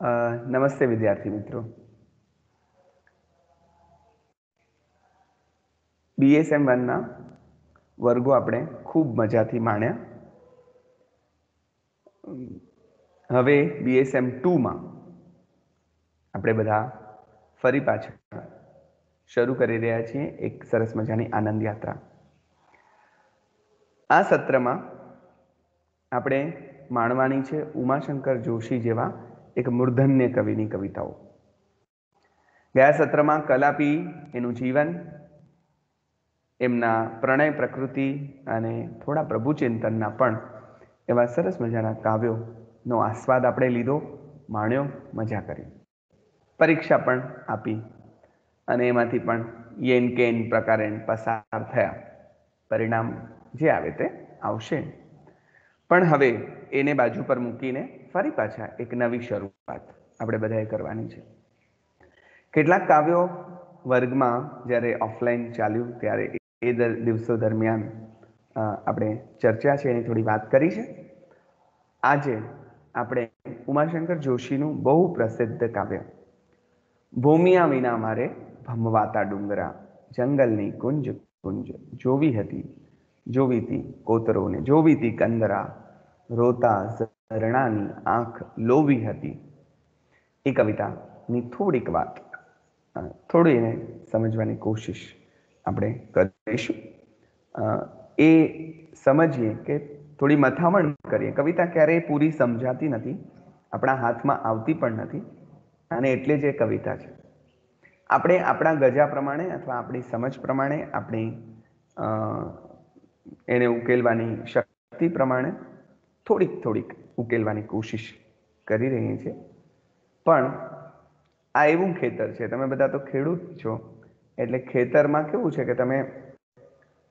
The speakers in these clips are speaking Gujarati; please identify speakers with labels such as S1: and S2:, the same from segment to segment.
S1: નમસ્તે વિદ્યાર્થી મિત્રો. બીએસએમ વનના વર્ગો આપણે ખૂબ મજાથી માણ્યા. હવે બીએસએમ ટુમાં આપણે બધા ફરી પાછા શરૂ કરી રહ્યા છીએ એક સરસ મજાની આનંદ યાત્રા. આ સત્રમાં આપણે માણવાની છે ઉમાશંકર જોશી જેવા એક મૂર્ધન્ય કવિની કવિતાઓ. ગયા સત્રમાં કલાપી એનું જીવન, એમના પ્રણય પ્રકૃતિ અને થોડા પ્રભુચિંતનના પણ એવા સરસ મજાના કાવ્યોનો આસ્વાદ આપણે લીધો, માણ્યો, મજા કરી. પરીક્ષા પણ આપી અને એમાંથી પણ યેન કેન પ્રકારે પસાર થયા. પરિણામ જે આવે તે આવશે. પણ હવે એને બાજુ પર મૂકીને ફરી પાછા એક નવી શરૂઆત આપણે બધાએ કરવાની છે. કેટલાક કાવ્યો વર્ગમાં જ્યારે ઓફલાઈન ચાલ્યું, ત્યારે એ દિવસો દરમિયાન આપણે ચર્ચા છે, એની થોડી વાત કરી છે. આજે આપણે ઉમાશંકર જોશીનું બહુ પ્રસિદ્ધ કાવ્ય, ભૂમિયા વિના મારે ભમવાતા ડુંગરા, જંગલની કુંજ કુંજ, જોવી હતી જોવીતી કોતરોને જોવીતી કંદરા, રોતા ઝરણાની આંખ લોવી હતી. એ કવિતાની થોડીક વાત. થોડી એને સમજવાની કોશિશ આપણે કરીશું. એ સમજીએ કે થોડી મથામણ કરીએ. કવિતા ક્યારેય પૂરી સમજાતી નથી. આપણા હાથમાં આવતી પણ નથી. અને એટલે જ એ કવિતા છે. આપણે આપણા ગજા પ્રમાણે અથવા આપણી સમજ પ્રમાણે આપણી એને ઉકેલવાની શક્તિ પ્રમાણે થોડીક થોડીક ઉકેલવાની કોશિશ કરી રહી છે. પણ આ એવું ખેતર છે, તમે બધા તો ખેડૂત છો, એટલે ખેતરમાં કેવું છે કે તમે,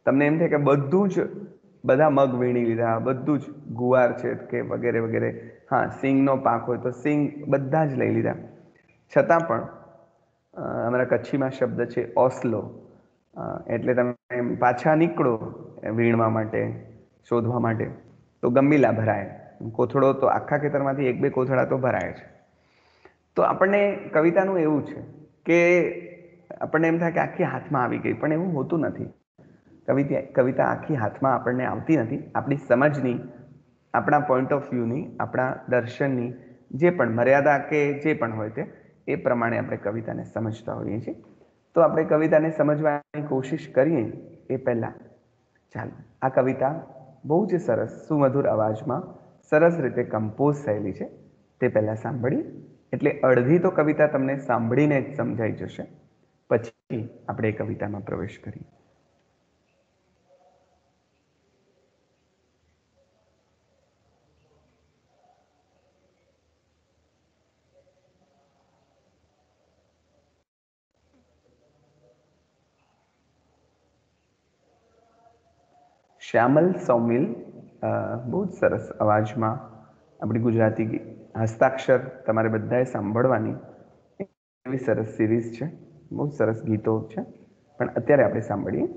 S1: તમને એમ થાય કે બધું જ બધા મગ વીણી લીધા, બધું જ ગુવાર છે કે વગેરે વગેરે. હા, સિંગનો પાક હોય તો સિંગ બધા જ લઈ લીધા. છતાં પણ અમારા કચ્છીમાં શબ્દ છે ઓસલો. એટલે તમે પાછા નીકળો વીણવા માટે, શોધવા માટે. તો ગંભીલા ભરાય. કોથળો તો આખા ખેતરમાંથી એક બે કોથળા તો ભરાય છે. તો આપણને કવિતાનું એવું છે કે આપણને એમ થાય કે આખી હાથમાં આવી ગઈ, પણ એવું હોતું નથી. કવિતા કવિતા આખી હાથમાં આપણને આવતી નથી. આપણી સમજની, આપણા પોઈન્ટ ઓફ વ્યૂની આપણા દર્શનની જે પણ મર્યાદા કે જે પણ હોય તે, એ પ્રમાણે આપણે કવિતાને સમજતા હોઈએ છીએ. તો આપણે કવિતાને સમજવાની કોશિશ કરીએ એ પહેલાં. ચાલો, આ કવિતા બહુ જ સરસ, સુમધુર અવાજમાં સરસ રીતે કમ્પોઝ થયેલી છે, તે પહેલાં સાંભળીએ એટલે અડધી તો કવિતા તમને સાંભળીને જ સમજાઈ જશે. પછી આપણે કવિતામાં પ્રવેશ કરીએ. શ્યામલ સૌમિલ બહુ જ સરસ અવાજમાં આપણી ગુજરાતી હસ્તાક્ષર તમારે બધાએ સાંભળવાની એવી સરસ સિરીઝ છે. બહુ સરસ ગીતો છે. પણ અત્યારે આપણે સાંભળીએ.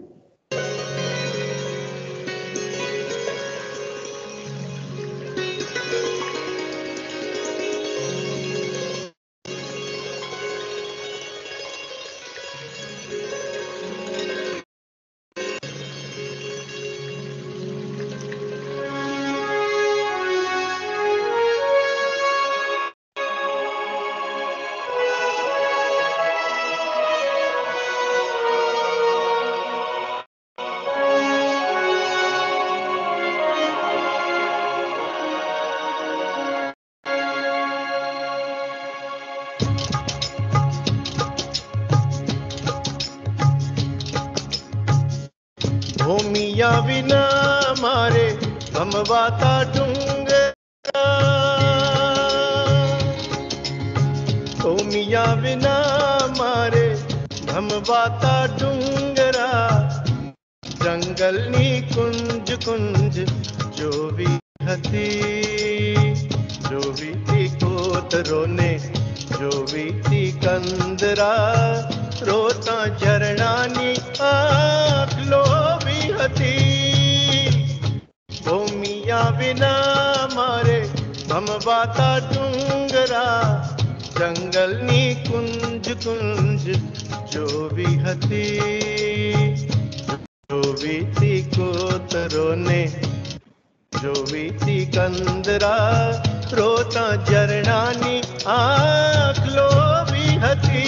S2: ભૂમિયા વિના મારે ભમવાતા ડુંગરા ભૂમિયા વિના મારે ભમવાતા ડુંગરા જંગલની કુંજ કુંજ જોવી હતી જોવી હતી કોતરોને જોવી હતી કંદરા રોતા वाता डूंगरा जंगलनी कुंज कुंज, जो भी हती, जो बीती को तरोने जो बीती कंदरा, रोता जरनानी आँख लो भी हती।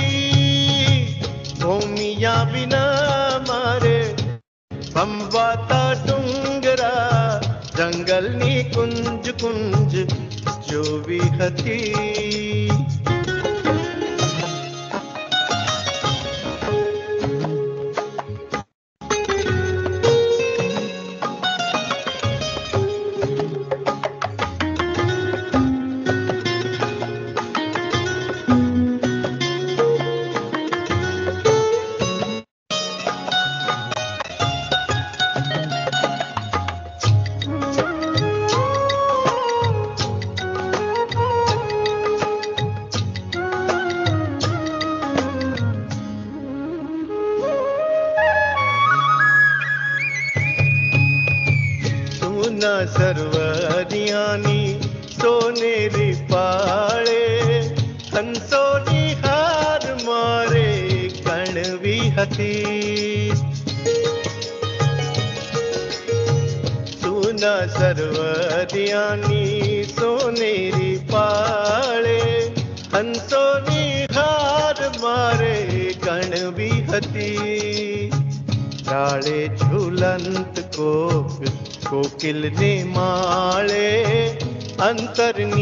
S2: भूमिया बिना मारे बम वाता ಕಥೆ करनी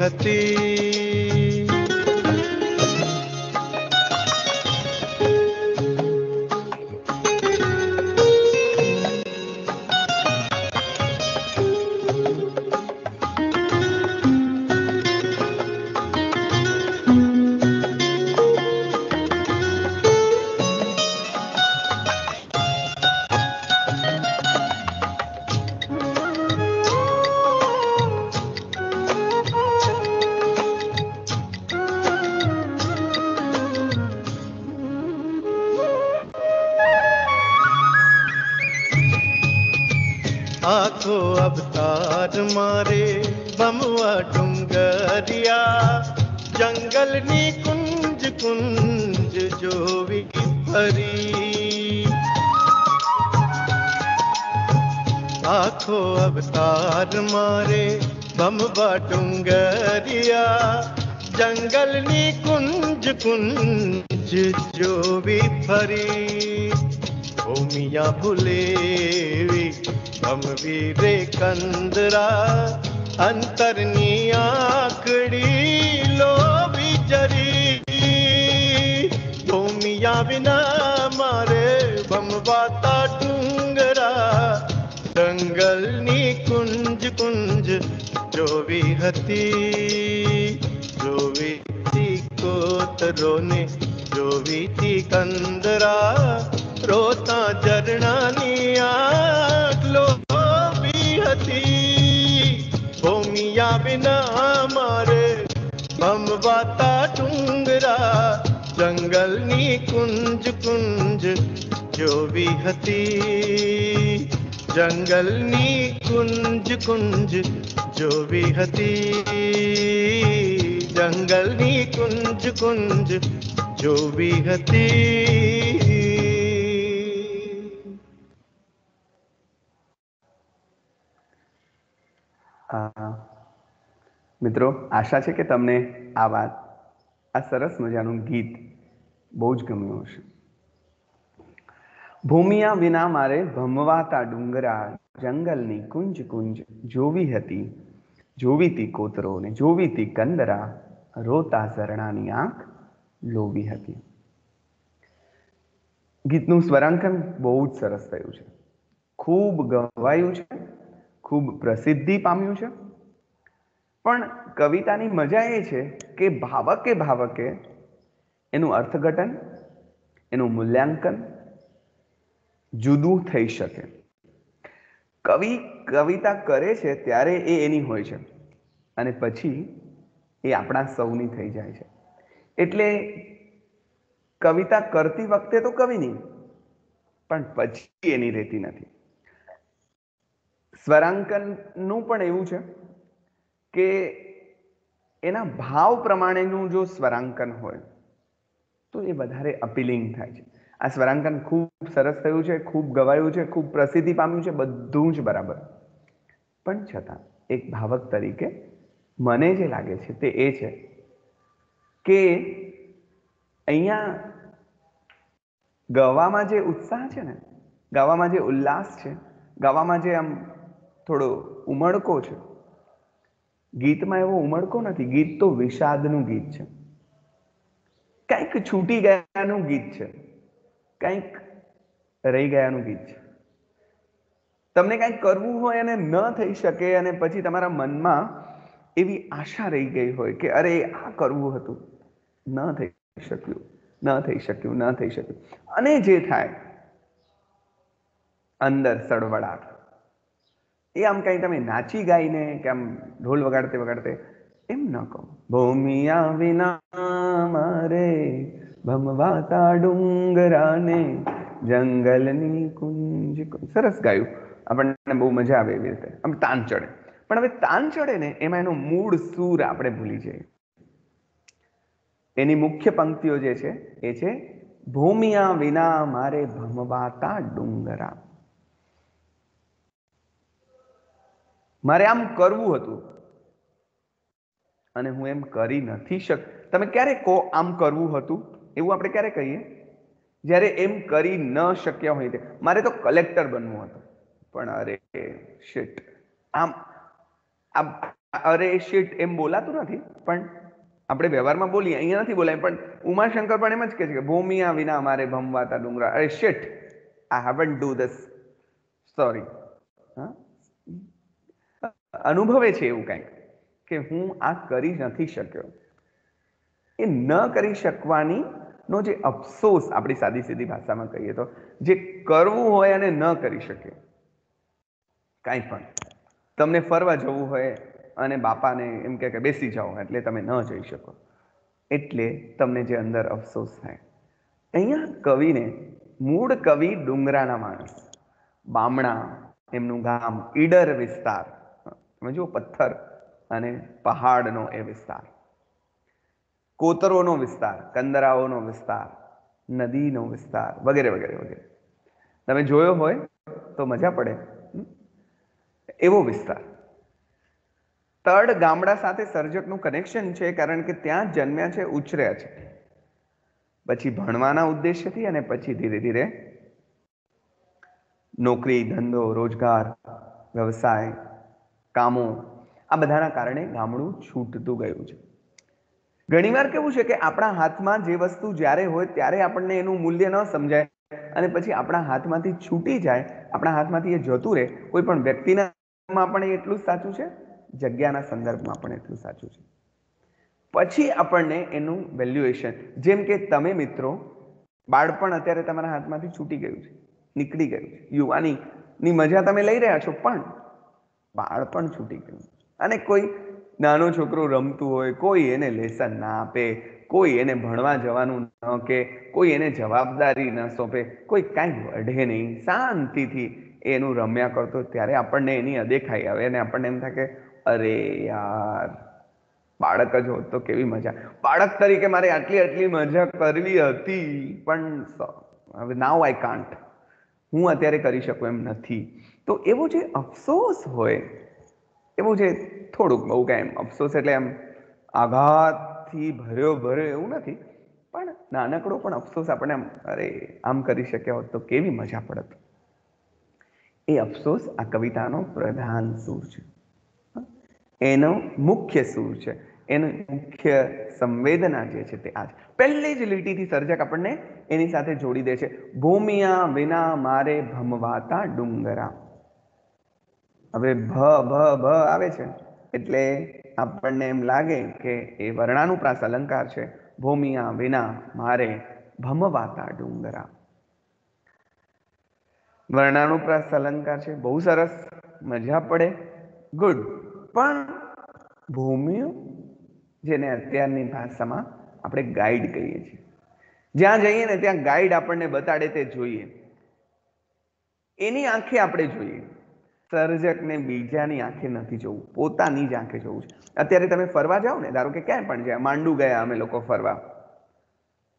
S2: that બટુંગરિયા જંગલની કુંજ કુંજ જોવી ફરી ભૂમિયા ભૂલેવી ભમવીરે કંદરા અંતરની गति रोविति कोतरोने रोविति कंदरा, रोता जरणानी आगलो भूमिया बिना मारे, हम बाता टूंगरा, जंगल नी कुंज कुंज, जो भी हती કુંજ કુંજ જોવી હતી જંગલની કુંજ કુંજ જોવી હતી
S1: આ મિત્રો આશા છે કે તમને આ વાત આ સરસ મજાનું ગીત બહુ જ ગમ્યું હશે ભૂમિયા વિના મારે ભમવાતા ડુંગરા જંગલની કુંજ કુંજ જોવી હતી. જોવીતી કોતરો ને જોવીતી કંદરા, રોતા ઝરણાની આંખ લોવી હતી. ગીતનું સ્વરાંકન બહુ જ સરસ થયું છે. ખૂબ ગવાયું છે, ખૂબ પ્રસિદ્ધિ પામ્યું છે. પણ કવિતાની મજા એ છે કે ભાવકે ભાવકે એનું અર્થઘટન, એનું મૂલ્યાંકન જુદું થઈ શકે. કવિ, કવિતા કરે છે ત્યારે એ એની હોય છે. અને પછી એ આપણા સૌની થઈ જાય છે. એટલે કવિતા કરતી વખતે તો કવિની પણ પછી એની રહેતી નથી. સ્વરાંકનનું પણ એવું છે કે એના ભાવ પ્રમાણેનું જો સ્વરાંકન હોય, તો એ વધારે અપીલિંગ થાય છે. આ સ્વરાંકન ખૂબ સરસ થયું છે, ખૂબ ગવાયું છે, ખૂબ પ્રસિદ્ધિ પામ્યું છે, બધું જ બરાબર. પણ છતાં, એક ભાવક તરીકે મને જે લાગે છે તે એ છે કે અહીંયા ગાવામાં જે ઉત્સાહ છે ને, ગાવામાં જે ઉલ્લાસ છે, ગાવામાં જે આમ થોડો ઉમળકો છે, ગીતમાં એવો ઉમળકો નથી, ગીત તો વિષાદનું ગીત છે. કંઈક છૂટી ગયાનું ગીત છે. કંઈક રહી ગયાનું ગીત છે. તમને કંઈક કરવું હોય અને ન થઈ શકે અને પછી તમારા મનમાં એવી આશા રહી ગઈ હોય કે અરે, આ કરવું હતું. ન થઈ શક્યું, ન થઈ શક્યું, ન થઈ શક્યું. અને જે થાય, અંદર સળવળાટ. એ આમ કઈ તમે નાચી ગાઈને કે આમ ઢોલ વગાડતે વગાડતે, એમ ન કહો. ભૂમિયા વિના મારે ભમવાતા ડુંગરાને જંગલની કુંજ. સરસ ગાયું. આપણને બહુ મજા આવે એવી રીતે. આમ તાન ચડે. પણ હવે તાન ચડે ને એમાં એનો મૂળ સૂર આપણે ભૂલી જઈએ. એની મુખ્ય પંક્તિઓ જે છે, એ છે, ભૂમિયા વિના મારે ભમવાતા ડુંગરા મારે આમ કરવું હતું. અને હું એમ કરી નથી શક. તમે ક્યારે કહો આમ કરવું હતું? એવું આપણે ક્યારે કહીએ? જ્યારે એમ કરી ન શક્યા હોય તે મારે તો કલેક્ટર બનવું હતું. પણ અરે શિટ આમ આમ, અરે શિટ એમ બોલાતું નથી. પણ આપણે વ્યવહારમાં બોલીએ, અહીંયા નથી બોલાય. પણ ઉમાશંકર પણ એમ જ કહે છે કે ભૂમિયા વિના અમારે ભમવાતા ડુંગરા. અરે shit I haven't do this sorry અનુભવે છે એવું કંઈક કે હું આ કરી નથી શક્યો. એ ન કરી શકવાની નો જે અફસોસ આપણી સાદી સીધી ભાષામાં કહીએ તો, જે કરવું હોય અને ન કરી શકે. કાંઈ પણ. તમને ફરવા જવું હોય અને બાપાને એમ કે બેસી જાઓ, એટલે તમે ન જઈ શકો. એટલે તમને જે અંદર અફસોસ થાય. અહીંયા કવિને મૂળ કવિ ડુંગરાના માણસ, બામણા, એમનું ગામ ઈડર વિસ્તાર તમે જુઓ પથ્થર અને પહાડનો એ વિસ્તાર. કોતરોનો વિસ્તાર, કંદરાઓનો વિસ્તાર, નદીનો વિસ્તાર, વગેરે વગેરે વગેરે. તમે જોયો હોય તો મજા પડે. એવો વિસ્તાર. તળ ગામડા સાથે સર્જકનું કનેક્શન છે કારણ કે ત્યાં જન્મ્યા છે, ઉછર્યા છે. પછી ભણવાના ઉદ્દેશ્યથી અને પછી ધીરે ધીરે નોકરી, ધંધો, રોજગાર, વ્યવસાય, કામો, આ બધાના કારણે ગામડું છૂટતું ગયું છે. ઘણીવાર કેવું છે કે આપણા હાથમાં જે વસ્તુ જ્યારે હોય ત્યારે આપણને એનું મૂલ્ય ન સમજાય અને પછી આપણા હાથમાંથી છૂટી જાય, આપણા હાથમાંથી એ જતું રહે, કોઈ પણ વ્યક્તિના પણ એટલું સાચું છે? જગ્યાના સંદર્ભમાં પણ એટલું સાચું છે. પછી આપણને એનું વેલ્યુએશન જેમ કે તમે મિત્રો, બાળપણ અત્યારે તમારા હાથમાંથી છૂટી ગયું છે, નીકળી ગયું છે, યુવાની ની મજા તમે લઈ રહ્યા છો, પણ બાળપણ છૂટી ગયું અને કોઈ નાનો છોકરો રમતું હોય, કોઈ એને લેસન ના આપે, કોઈ એને ભણવા જવાનું ન કે, કોઈ એને જવાબદારી ન સોંપે, કોઈ કાંઈ વઢે નહીં. શાંતિથી એનું રમ્યા કરતો ત્યારે આપણને એની અદેખાઈ આવે અને આપણને એમ થાય કે, અરે યાર, બાળક જ હોત તો કેવી મજા. બાળક તરીકે મારે આટલી આટલી મજા કરવી હતી, પણ હવે નાવ આઈ કાન્ટ હું અત્યારે કરી શકું એમ નથી. તો એવો જે અફસોસ હોય એવું છે થોડુંક બહુ કાંઈ એમ અફસોસ એટલે એમ આઘાતથી ભર્યો ભર્યો એવું નથી. પણ નાનકડો પણ અફસોસ આપણે આમ અરે, આમ કરી શક્યા હોત તો કેવી મજા પડત. એ અફસોસ આ કવિતાનો પ્રધાન સૂર છે. એનો મુખ્ય સૂર છે. એનું મુખ્ય સંવેદના જે છે તે આ છે પહેલી જ લીટીથી સર્જક આપણને એની સાથે જોડી દે છે. ભૂમિયા વિના મારે ભમવાતા ડુંગરા. હવે ભ ભ ભ આવે છે. એટલે આપણને એમ લાગે કે એ વર્ણાનુપ્રાસ અલંકાર છે. ભૂમિયા વિના મારે ભમવાતા ડુંગરા. વર્ણાનુપ્રાસ અલંકાર છે. બહુ સરસ. મજા પડે. ગુડ. પણ ભૂમિઓ જેને અત્યારની ભાષામાં આપણે ગાઈડ કહીએ છીએ. જ્યાં જઈએ ને ત્યાં ગાઈડ આપણને બતાડે તે જોઈએ. એની આંખે આપણે જોઈએ. સર્જકને બીજાની આંખે નથી જોવું, પોતાની જ આંખે જોવું છે. અત્યારે તમે ફરવા જાઓ ને, ધારો કે ક્યાંય પણ જાય, માંડુ ગયા અમે લોકો ફરવા,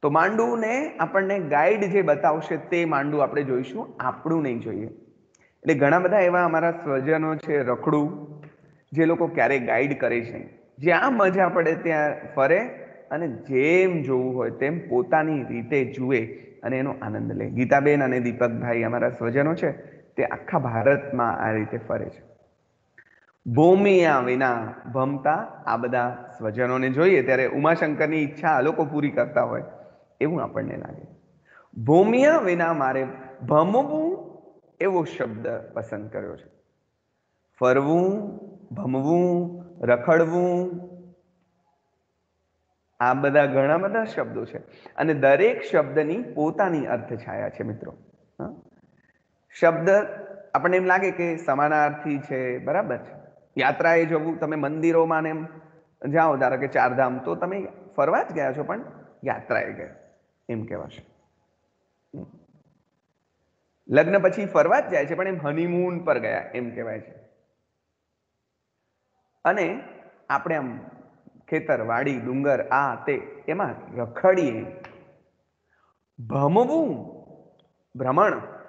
S1: તો માંડુને આપણને ગાઈડ જે બતાવશે તે માંડુ આપણે જોઈશું, આપણું નહીં જોઈએ. એટલે ઘણા બધા એવા અમારા સ્વજનો છે, રખડું, જે લોકો ક્યારેય ગાઈડ કરે છે. જ્યાં મજા પડે ત્યાં ફરે અને જેમ જોવું હોય તેમ પોતાની રીતે જુએ અને એનો આનંદ લે. ગીતાબેન અને દીપકભાઈ અમારા સ્વજનો છે તે આખા ભારતમાં આ રીતે ફરે છે. ભૂમિયા વિના ભમતા આ બધા સ્વજનોને જોઈએ ત્યારે ઉમાશંકરની ઈચ્છા આ લોકો પૂરી કરતા હોય એવું આપણને લાગે. ભૂમિયા વિના મારે ભમવું એવો શબ્દ પસંદ કર્યો છે. ફરવું, ભમવું, રખડવું આ બધા ઘણા બધા શબ્દો છે. અને દરેક શબ્દની પોતાની અર્થ છાયા છે મિત્રો? શબ્દ આપણને એમ લાગે કે સમાનાર્થી છે, બરાબર છે? યાત્રાએ જવું તમે મંદિરોમાં એમ જાઓ, ધારો કે ચારધામ, તો તમે ફરવા જ ગયા છો, પણ યાત્રાએ ગયા એમ કહેવાશે. લગ્ન પછી ફરવા જ જાય છે, પણ એમ હનીમૂન પર ગયા, એમ કહેવાય છે. અને આપણે આમ ખેતર, વાડી, ડુંગર, આ, તે, એમાં રખડીએ. ભમવું, ભ્રમણ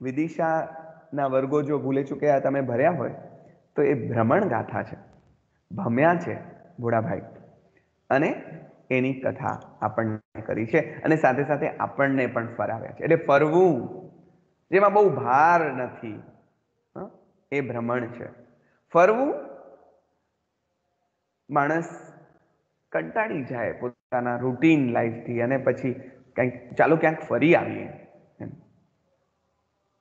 S1: વિદિશાના વર્ગો જો ભૂલે ચૂક્યા તમે ભર્યા હોય, તો એ ભ્રમણ ગાથા છે. ભમ્યા છે ભોળાભાઈ. અને એની કથા આપણને કરી છે અને સાથે સાથે આપણને પણ ફરાવ્યા છે. એટલે ફરવું, જેમાં બહુ ભાર નથી? એ ભ્રમણ છે. ફરવું, માણસ કંટાળી જાય પોતાના રૂટીન લાઈફથી અને પછી કંઈક ચાલો ક્યાંક ફરી આવીએ.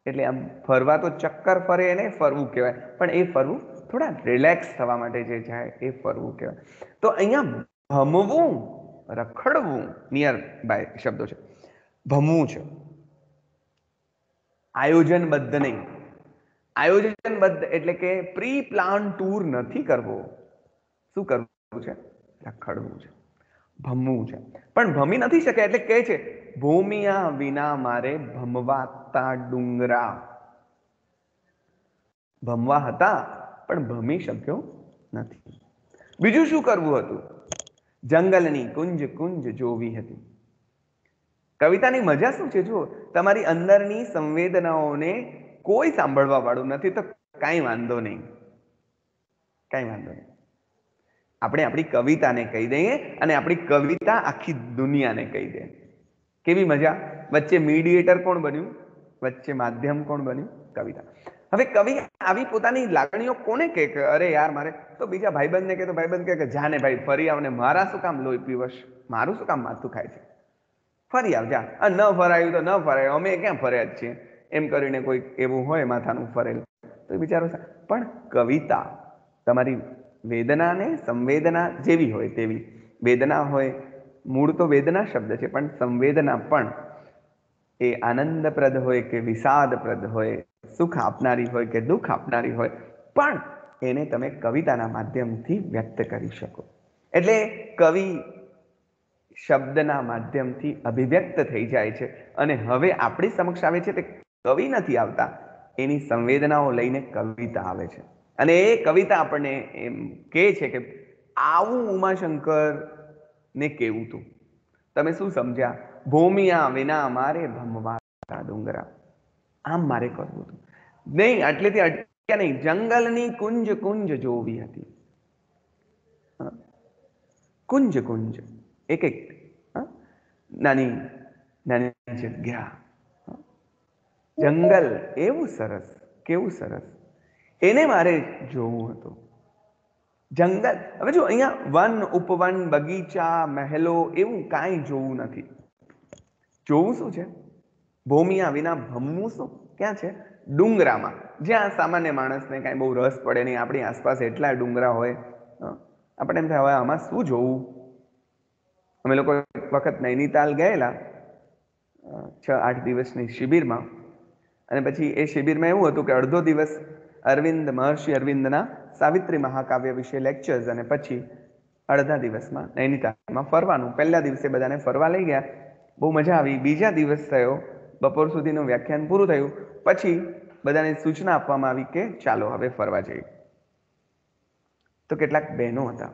S1: એટલે આમ ફરવા તો ચક્કર ફરે એને ફરવું કહેવાય. પણ એ ફરવું થોડા રિલેક્સ થવા માટે જે જાય એ ફરવું કહેવાય. તો અહીંયા ભમવું, રખડવું નિયર બાય શબ્દો છે. ભમવું છે. આયોજનબદ્ધ નહીં. આયોજનબદ્ધ એટલે કે પ્રી પ્લાન ટૂર નથી કરવો. શું કરવું છે? રખડવું છે. ભમવું છે. પણ ભમી નથી શકે એટલે કહે છે, ભૂમિયા વિના મારે ભમવાતા ડુંગરા. ભમવા હતા, પણ ભમી શક્યો નથી. બીજું શું કરવું હતું? જંગલની કુંજ કુંજ જોવી હતી. કવિતાની મજા શું છે? જુઓ, તમારી અંદરની સંવેદનાઓને કોઈ સાંભળવા વાળું નથી, તો કાંઈ વાંધો નહીં. કાંઈ વાંધો નહીં. આપણે આપણી કવિતાને કહી દઈએ અને આપણી કવિતા આખી દુનિયાને કહી દે. કેવી મજા? વચ્ચે મીડિયેટર કોણ બન્યું? વચ્ચે માધ્યમ કોણ બન્યું? કવિતા. હવે કવિ આવી પોતાની લાગણીઓ કોને કે, અરે યાર, મારે તો બીજા ભાઈબંધને કહે, તો ભાઈબંધ કે, જાને ભાઈ, ફરી આવને. મારા શું કામ લોહી પીવશ? મારું શું કામ માથું ખાય છે? ફરી આવ, જા. ન ફરાયું તો ન ફરાયું. અમે ક્યાં ફર્યા જ છીએ? એમ કરીને કોઈ એવું હોય માથાનું ફરેલ. તો બિચારો પણ કવિતા તમારી વેદનાને સંવેદના જેવી હોય તેવી. વેદના હોય, મૂળ તો વેદના શબ્દ છે, પણ સંવેદના પણ એ આનંદપ્રદ હોય કે વિષાદપ્રદ હોય, સુખ આપનારી હોય કે દુઃખ આપનારી હોય, પણ એને તમે કવિતાના માધ્યમથી વ્યક્ત કરી શકો. એટલે કવિ શબ્દના માધ્યમથી અભિવ્યક્ત થઈ જાય છે. અને હવે આપણી સમક્ષ આવે છે તે કવિ નથી આવતા. એની સંવેદનાઓ લઈને કવિતા આવે છે. અને એ કવિતા આપણને એમ કહે છે કે આવું ઉમાશંકર ને કેવું તું? તમે શું સમજ્યા? ભૂમિયા વિના મારે ભમવા ડુંગરા. આમ મારે કરવું હતું. નહીં આટલેથી અટક્યા નહીં. જંગલની કુંજ કુંજ જોવી હતી. કુંજ કુંજ. એક એક. નાની નાની જગ્યા. જંગલ. એવું સરસ. કેવું સરસ. એને મારે જોવું હતું. જંગલ, હવે જો અહીંયા વન, ઉપવન, બગીચા, મહેલો એવું કાંઈ જોવું નથી. જોવું શું છે? ભૂમિયા વિના ભમવું શું? ક્યાં છે? ડુંગરામાં. જ્યાં સામાન્ય માણસને કાંઈ બહુ રસ પડે નહીં, આપણી આસપાસ એટલા ડુંગરા હોય. આપણે એમ થાય, હવે આમાં શું જોવું? અમે લોકો એક વખત નૈનીતાલ ગયેલા છ, આઠ દિવસની શિબિરમાં. અને પછી એ શિબિરમાં એવું હતું કે અડધો દિવસ અરવિંદ મહર્ષિ અરવિંદના સાવિત્રી મહાકાવ્ય વિશે લેક્ચર્સ અને પછી અડધા દિવસમાં નૈનિતાલમાં ફરવાનું. પહેલા દિવસે બધાને ફરવા લઈ ગયા. બહુ મજા આવી. બીજા દિવસ થયો. બપોર સુધીનું વ્યાખ્યાન પૂરું થયું. પછી બધાને સૂચના આપવામાં આવી કે ચાલો હવે ફરવા જઈએ. તો કેટલાક બહેનો હતા.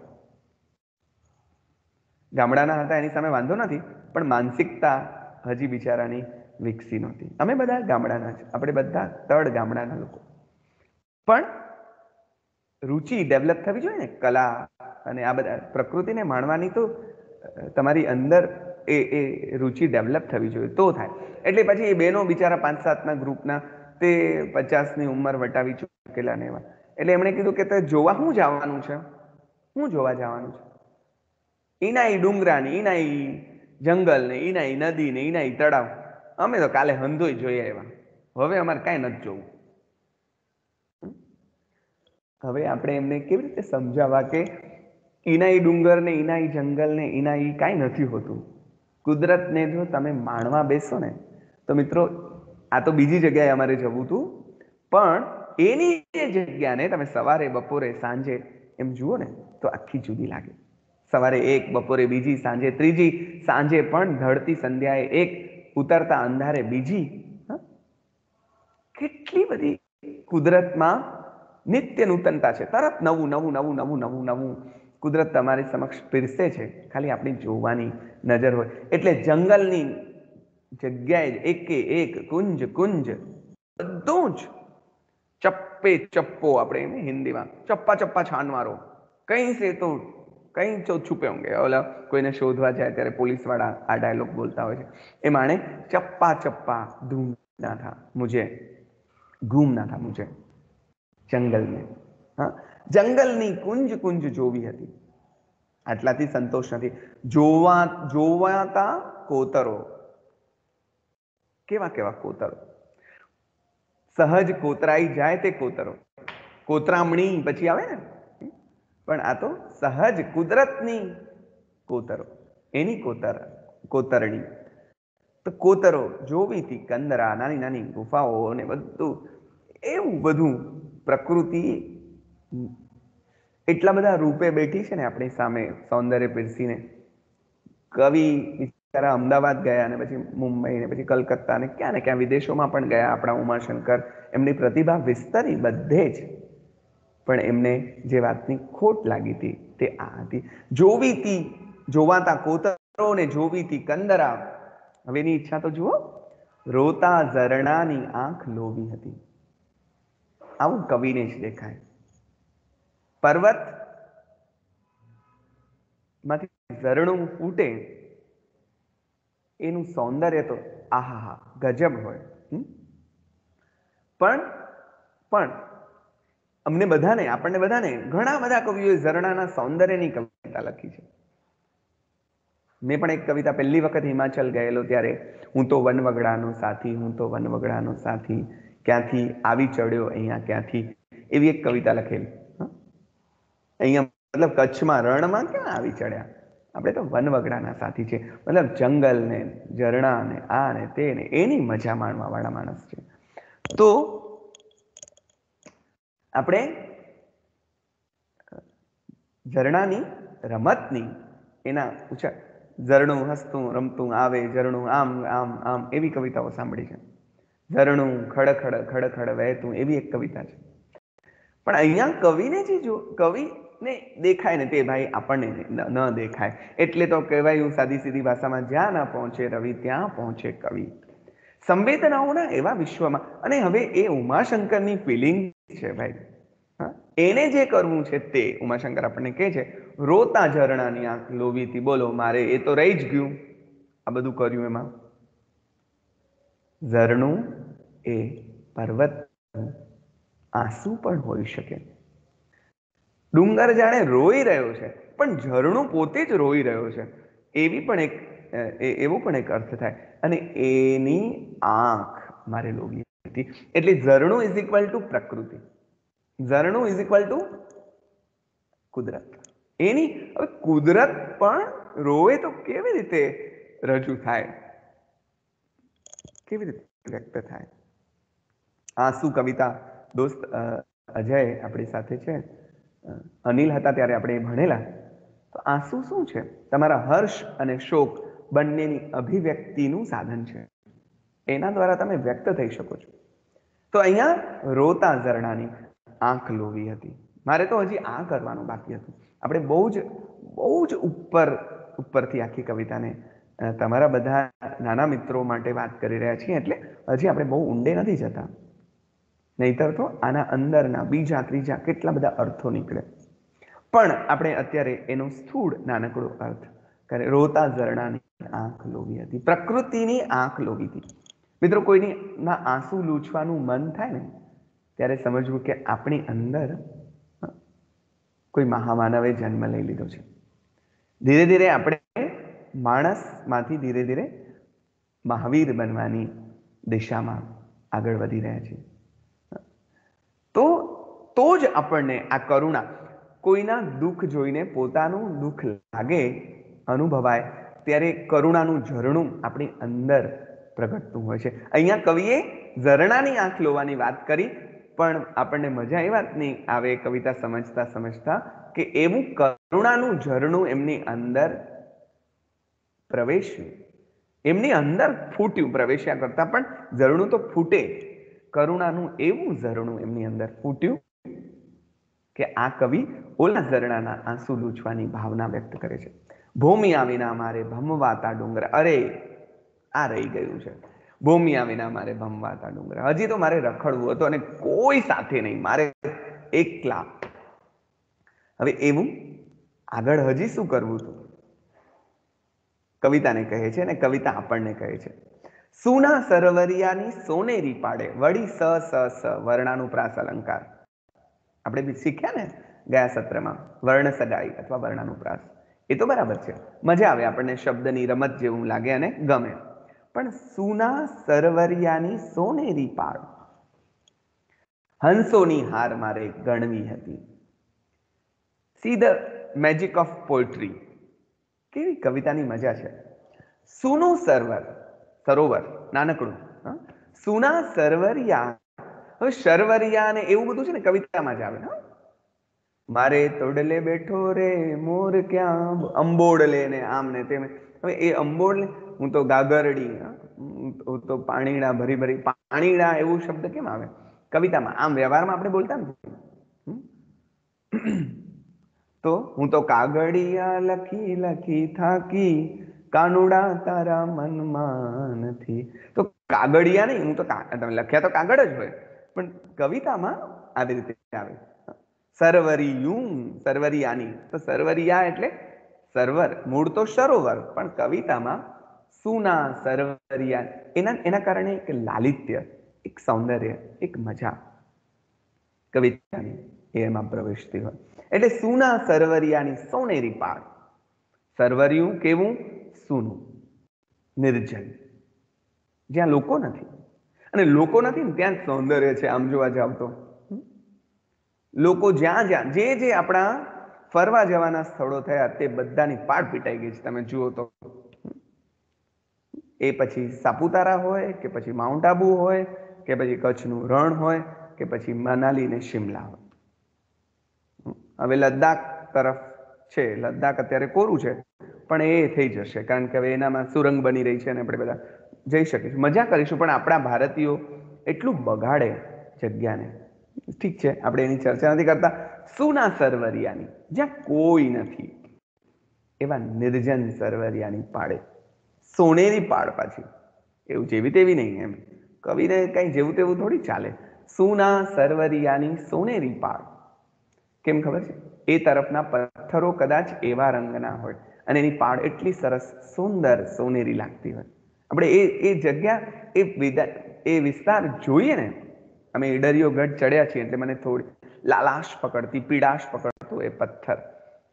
S1: ગામડાના હતા એની સામે વાંધો નથી, પણ માનસિકતા હજી બિચારાની વિકસી નહોતી. અમે બધા ગામડાના જ. આપણે બધા તળ ગામડાના લોકો. પણ રુચિ ડેવલપ થવી જોઈએ ને? કલા અને આ બધા પ્રકૃતિને માણવાની તો તમારી અંદર એ એ રુચિ ડેવલપ થવી જોઈએ તો થાય. એટલે પછી એ બેનો બિચારા પાંચ સાતના ગ્રુપના તે પચાસની ઉંમર વટાવી ચૂકેલા ને એવા. એટલે એમણે કીધું કે તે જોવા શું જવાનું છે? શું જોવા જવાનું છે? ઈના ડુંગરા ડુંગરાની, ઈના ઈ જંગલ ને ઈના ઈ નદી ને ઈના ઈ તળાવ અમે તો કાલે હંધોય જોઈએ આવ્યા. હવે અમારે કાંઈ નથી જોવું. હવે આપણે એમને કેવી રીતે સમજાવવા કે ઈ ડુંગર ને એના ઈ જંગલ ને એના ઈ કાંઈ નથી હોતું. કુદરતને જો તમે માણવા બેસો ને, તો મિત્રો, આ તો બીજી જગ્યાએ અમારે જવું હતું. પણ એની એ જગ્યાને તમે સવારે, બપોરે, સાંજે, એમ જુઓ ને, તો આખી જુદી લાગે. સવારે એક, બપોરે બીજી, સાંજે ત્રીજી, સાંજે પણ ઢળતી સંધ્યાએ એક, ઉતરતા અંધારે બીજી. કેટલી બધી કુદરતમાં નિત્ય નૂતનતા છે. તરત નવું નવું નવું નવું નવું નવું કુદરત તમારી સમક્ષ પીરસે છે. ખાલી આપણી જોવાની નજર હોય. એટલે જંગલની જગ્યાએ એકે એક કુંજ કુંજ બધું જ ચપ્પે ચપ્પો આપણે એને હિન્દીમાં ચપ્પા ચપ્પા છાનવારો. કંઈ છે તો, કંઈ તો છુપે હોંગે. ઓલા કોઈને શોધવા જાય ત્યારે પોલીસવાળા આ ડાયલોગ બોલતા હોય છે. એ માણે ચપ્પા ચપ્પા ધૂમ ના થા મુજે. ગુમ ના થા મુજે. જંગલ में હા? જંગલની કુંજ કુંજ જોવી હતી. આટલાથી સંતોષ નથી. જોવા, જોવાતા કોતરો. કેવા કેવા કોતરો? સહજ કોતરાઈ જાય તે કોતરો. કોતરામણી પછી આવે ને? પણ આ તો સહજ કુદરતની કોતરો. એની કોતર, કોતરણી. તો કોતરો જોવી હતી કંદરા નાની નાની ગુફાઓ ને બધું. એવું બધું પ્રકૃતિ એટલા બધા રૂપે બેઠી છે ને આપણી સામે, સૌંદર્ય પીરસીને. કવિ બિચારા અમદાવાદ ગયા અને પછી મુંબઈ ને પછી કલકત્તા ને ક્યાં ને ક્યાં વિદેશોમાં પણ ગયા આપણા ઉમાશંકર. એમની પ્રતિભા વિસ્તરી બધે જ. પણ એમને જે વાતની ખોટ લાગી હતી તે આ હતી. જોવી હતી, જોવાતા કોતરો ને જોવી હતી કંદરા. હવે એની ઈચ્છા તો જુઓ, રોતા ઝરણાની આંખ લોવી હતી. આવું કવિને જ દેખાય. પર્વતમાંથી ઝરણું ફૂટે એનું સૌંદર્ય તો આહા ગજબ હોય. પણ પણ અમને બધાને, આપણને બધાને ઘણા બધા કવિઓએ ઝરણાના સૌંદર્યની કવિતા લખી છે. મેં પણ એક કવિતા પહેલી વખત હિમાચલ ગયેલો ત્યારે, હું તો વનવગડાનો સાથી, હું તો વનવગડાનો સાથી ક્યાંથી આવી ચડ્યો, અહીંયા ક્યાંથી? એવી એક કવિતા લખેલી. અહીંયા મતલબ કચ્છમાં રણમાં ક્યાં આવી ચડ્યા? આપણે તો વનવગડાના સાથી છે મતલબ જંગલ ને ઝરણા ને આ ને તે ને એની મજા માણવા વાળા માણસ છે. તો આપણે ઝરણાની, રમતની, એના ઉછા ઝરણું હસતું, રમતું, આવે, ઝરણું, આમ આમ આમ, એવી કવિતાઓ સાંભળી છે. ઝરણું ખડખડ ખડખડ વહેતું, એવી એક કવિતા છે. પણ અહીંયા કવિને જે જો, કવિને દેખાય ને તે ભાઈ આપણને ન દેખાય. એટલે તો કહેવાયું સાદી સીધી ભાષામાં, જ્યાં ના પહોંચે રવિ, ત્યાં પહોંચે કવિ. સંવેદનાઓના એવા વિશ્વમાં, અને હવે એ ઉમાશંકરની ફિલિંગ છે ભાઈ. એને જે કરવું છે તે, ઉમાશંકર આપણને કહે છે, રોતા ઝરણાની આંખ લોવીથી બોલો, મારે એ તો રહી જ ગયું. આ બધું કર્યું એમાં. ઝરણું એ પર્વત આંસુ પણ હોઈ શકે. ડુંગર જાણે રોઈ રહ્યો છે, પણ ઝરણું પોતે જ રોઈ રહ્યો છે. એવી પણ એક એવો પણ એક અર્થ થાય. અને એની આંખ મારે લોગી હતી. એટલે ઝરણું ઇઝ ઇક્વલ ટુ પ્રકૃતિ. ઝરણું ઇઝ ઇક્વલ ટુ કુદરત. એની, હવે કુદરત પણ રોવે તો કેવી રીતે રજૂ થાય? કેવી રીતે વ્યક્ત થાય? આ શું કવિતા? દોસ્ત અજય આપણી સાથે છે. અનિલ હતા ત્યારે આપણે ભણેલા. તો આંસુ શું છે? તમારા હર્ષ અને શોક બંનેની અભિવ્યક્તિનું સાધન છે. એના દ્વારા તમે વ્યક્ત થઈ શકો છો. તો અહીંયા રોતા ઝરણાની આંખ લોવી હતી. મારે તો હજી આ કરવાનું બાકી હતું. આપણે બહુ જ બહુ જ ઉપર, ઉપરથી આખી કવિતાને તમારા બધા નાના મિત્રો માટે વાત કરી રહ્યા છીએ, એટલે હજી આપણે બહુ ઊંડે નથી જતા. નહીતર તો આના અંદરના બીજા ત્રીજા કેટલા બધા અર્થો નીકળે. પણ આપણે અત્યારે એનો સ્થૂળ નાનકડો અર્થ કરે. રોતા ઝરણાની આંખ લોવી હતી. પ્રકૃતિની આંખ લોવી હતી. મિત્રો, કોઈની ના આંસુ લૂછવાનું મન થાય ને, ત્યારે સમજવું કે આપણી અંદર કોઈ મહામાનવે જન્મ લઈ લીધો છે. ધીરે ધીરે આપણે માણસમાંથી ધીરે ધીરે મહાવીર બનવાની દિશામાં આગળ વધી રહ્યા છીએ. તો જ આપણને આ કરુણા કોઈના દુઃખ જોઈને પોતાનું દુઃખ લાગે, અનુભવાય, ત્યારે કરુણાનું ઝરણું આપણી અંદર પ્રગટતું હોય છે. અહીંયા કવિએ ઝરણાની આંખ લોવાની વાત કરી, પણ આપણને મજા એ વાતની આવે કવિતા સમજતા સમજતા કે એવું કરુણાનું ઝરણું એમની અંદર પ્રવેશ્યું. એમની અંદર ફૂટ્યું, પ્રવેશ્યા કરતા પણ ઝરણું તો ફૂટે. કરુણાનું એવું ઝરણું એમની અંદર ફૂટ્યું કે આ કવિ ઓલા ઝરણાના આંસુ લૂછવાની ભાવના વ્યક્ત કરે છે. ભૂમિ વિના મારે ભમવાતા ડુંગર. અરે, આ રહી ગયું છે. ભૂમિ વિના મારે ભમવાતા ડુંગર. હજી તો મારે રખડવું હતું અને કોઈ સાથે નહીં. મારે એકલા. હવે એવું આગળ હજી શું કરવું હતું કવિતાને કહે છે અને કવિતા આપણને કહે છે. સુના સરવરિયાની સોનેરી પાડે. વળી સ સ સ, વર્ણાનુપ્રાસ અલંકાર. આપણે શીખ્યા ને ગયા સત્રમાં વર્ણ સગાઈ અથવા વર્ણાનુપ્રાસ. એ તો બરાબર છે. મજા આવે આપણને શબ્દની રમત જેવું લાગે અને ગમે. પણ સુના સરવરિયાની સોનેરી પાળ. હંસોની હાર મારે ગણવી હતી. See the magic of poetry કેવી કવિતાની મજા છે. સુનું સર્વર, સરોવર, નાનકડું સુના સરવરિયા હવે શરવરિયા ને એવું બધું છે ને કવિતામાં જ આવે, હા. મારે તોડલે બેઠો રે, મોર ક્યાં? અંબોડલે ને આમ ને તેમ. હવે એ અંબોડલે, હું તો ગાગરડી, હું. તો પાણીડા, ભરી ભરી, પાણીડા એવું શબ્દ કેમ આવે? કવિતામાં, આમ વ્યવહારમાં આપણે બોલતા ને. તો હું તો કાગડિયા લખી લખી, થાકી, કાનુડા તારા મનમાં નથી. તો કાગડિયા નહીં, હું તો તમે લખ્યા તો કાગળ જ હોય. પણ કવિતામાં આવી રીતે આવે. સરવરિયું સરવરિયાની. તો સરવરિયા એટલે સર્વર. મૂળ તો સરોવર, પણ કવિતામાં સુના સરવરિયા? એના એના કારણે એક લાલિત્ય, એક સૌંદર્ય, એક મજા કવિતાની એમાં પ્રવેશતી હોય. એટલે સુના સરવરિયાની સોનેરી પાળ? સરવરિયું કેવું? સૂનું, નિર્જન. જ્યાં લોકો નથી. અને લોકો નથી ને, ત્યાં સૌંદર્ય છે, આમ જોવા જાવ તો. લોકો જ્યાં જ્યાં, જે જે આપણા ફરવા જવાના સ્થળો થયા, તે બધાની પાડ પીટાઈ ગઈ છે, તમે જુઓ તો. એ પછી સાપુતારા હોય, કે પછી માઉન્ટ આબુ હોય, કે પછી કચ્છનું રણ હોય, કે પછી મનાલી ને શિમલા હોય. હવે લદ્દાખ તરફ છે, લદ્દાખ અત્યારે કોરું છે, પણ એ થઈ જશે, કારણ કે હવે એનામાં સુરંગ બની રહી છે અને આપણે બધા જઈ શકીશું મજા કરીશું, પણ આપણા ભારતીયો એટલું બગાડે જગ્યાને. ઠીક છે, આપણે એની ચર્ચા નથી કરતા. સુના સરવરિયાની, જ્યાં કોઈ નથી. એવા નિર્જન સરવરિયાની પાડે સોનેરી પાડ પાછી. એવું જેવી તેવી નહીં એમ. કવિને કઈ જેવું તેવું થોડી ચાલે. સુના સરવરિયાની સોનેરી પાડ કેમ ખબર છે? એ તરફના પથ્થરો કદાચ એવા રંગના હોય અને એની પાડ એટલી સરસ, સુંદર સોનેરી લાગતી હોય. આપણે એ એ જગ્યા, એ એ વિસ્તાર જોઈએ ને, અમે ઈડરીઓ ગઢ ચડ્યા છીએ એટલે મને થોડી લાલાશ પકડતી, પીડાશ પકડતું એ પથ્થર.